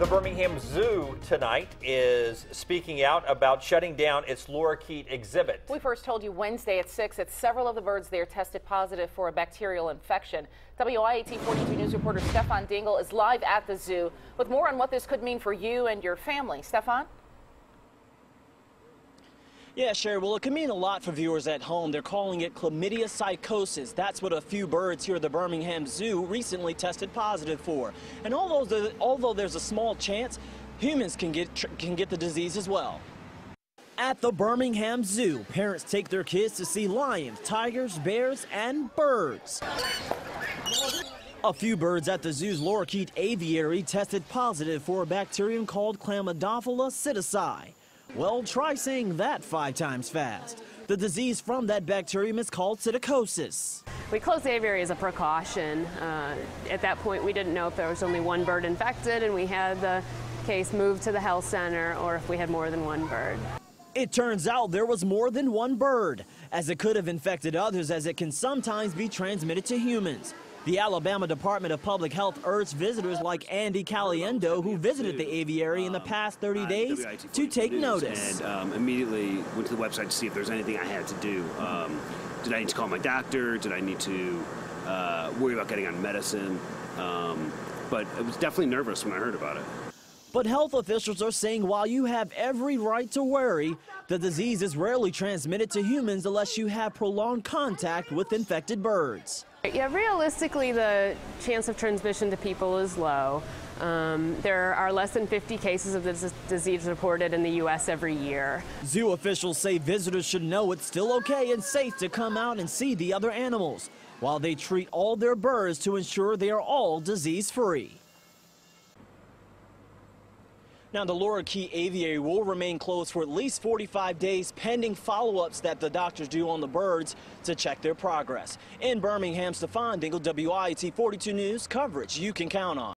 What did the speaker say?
The Birmingham Zoo tonight is speaking out about shutting down its lorikeet exhibit. We first told you Wednesday at 6 that several of the birds there tested positive for a bacterial infection. WIAT 42 News reporter Stefan Dingle is live at the zoo with more on what this could mean for you and your family. Stefan? Yeah, sure. well, it can mean a lot for viewers at home. They're calling it chlamydia psittacosis. That's what a few birds here at the Birmingham Zoo recently tested positive for. And although, although there's a small chance, humans can get, can get the disease as well. At the Birmingham Zoo, parents take their kids to see lions, tigers, bears, and birds. A few birds at the zoo's lorikeet aviary tested positive for a bacterium called Chlamydophila psittaci. Well, try saying that five times fast. The disease from that bacterium is called psittacosis. We closed the aviary as a precaution. Uh, at that point, we didn't know if there was only one bird infected and we had the case moved to the health center or if we had more than one bird. It turns out there was more than one bird, as it could have infected others as it can sometimes be transmitted to humans. The Alabama Department of Public Health urged visitors like Andy Caliendo, who visited the aviary in the past 30 days, to take notice. And um, immediately went to the website to see if there's anything I had to do. Um, did I need to call my doctor? Did I need to uh, worry about getting on medicine? Um, but I was definitely nervous when I heard about it. But health officials are saying while you have every right to worry, the disease is rarely transmitted to humans unless you have prolonged contact with infected birds. Yeah, realistically, the chance of transmission to people is low. Um, there are less than 50 cases of this disease reported in the U.S. every year. Zoo officials say visitors should know it's still okay and safe to come out and see the other animals, while they treat all their birds to ensure they are all disease-free. Now, the Lorikeet Aviary will remain closed for at least 45 days pending follow-ups that the doctors do on the birds to check their progress. In Birmingham, Stefan Dingle, WIAT 42 News, coverage you can count on.